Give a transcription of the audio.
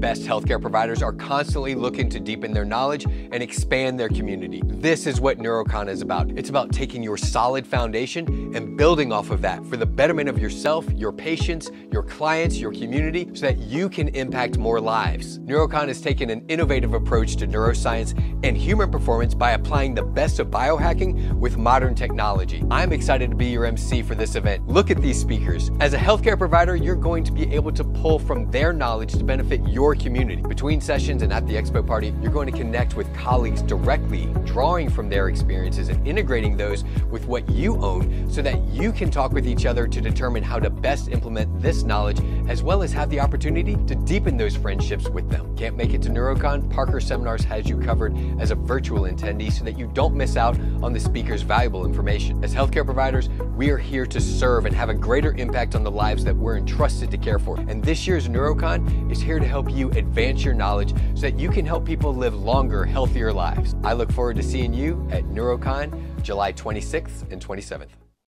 best healthcare providers are constantly looking to deepen their knowledge and expand their community. This is what NeuroCon is about. It's about taking your solid foundation and building off of that for the betterment of yourself, your patients, your clients, your community, so that you can impact more lives. NeuroCon has taken an innovative approach to neuroscience and human performance by applying the best of biohacking with modern technology. I'm excited to be your MC for this event. Look at these speakers. As a healthcare provider, you're going to be able to pull from their knowledge to benefit your community. Between sessions and at the expo party, you're going to connect with colleagues directly, drawing from their experiences and integrating those with what you own so that you can talk with each other to determine how to best implement this knowledge as well as have the opportunity to deepen those friendships with them. Can't make it to NeuroCon? Parker Seminars has you covered as a virtual attendee so that you don't miss out on the speaker's valuable information. As healthcare providers, we are here to serve and have a greater impact on the lives that we're entrusted to care for. And this year's NeuroCon is here to help you advance your knowledge so that you can help people live longer, healthier lives. I look forward to seeing you at NeuroCon July 26th and 27th.